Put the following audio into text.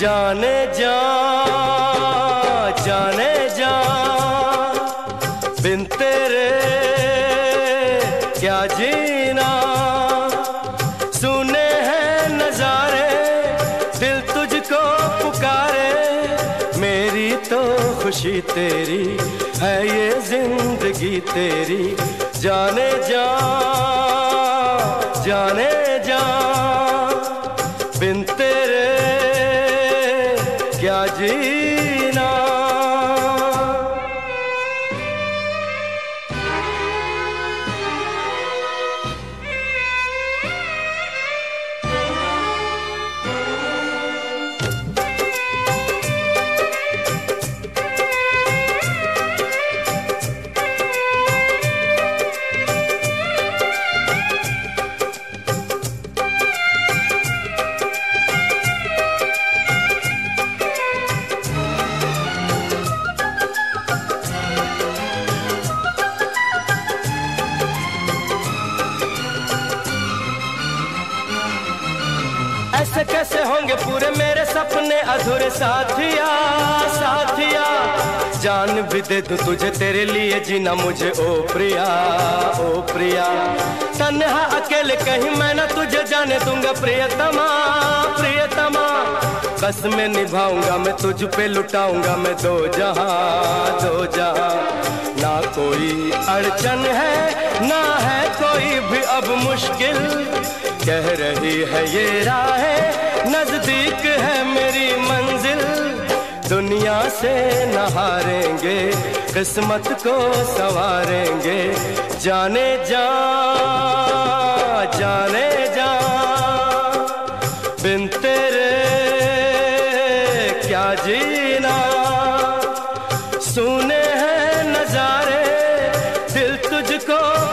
जाने जा जाने जा। बिन तेरे क्या जीना? सुने हैं नजारे, दिल तुझको पुकारे। मेरी तो खुशी तेरी है, ये ज़िंदगी तेरी। जाने जा जाने जा। क्या जीना ऐसे कैसे होंगे पूरे मेरे सपने अधूरे साथिया साथिया। जान भी दे दूँ तुझे तेरे लिए जीना मुझे, ओ प्रिया ओ प्रिया। तन्हा अकेले कहीं मैं ना तुझे जाने दूँगा, प्रियतमा प्रियतमा। बस में निभाऊँगा, मैं तुझ पे लुटाऊँगा, मैं दो जहाँ दो जहाँ। ना कोई अड़चन है, ना है कोई भी अब मुश्किल। कह रही है ये राहें, नज़दीक है मेरी मंजिल। दुनिया से नहारेंगे, किस्मत को संवारेंगे। जाने जा जाने जा। बिन तेरे क्या जीना? सुने हैं नजारे, दिल तुझको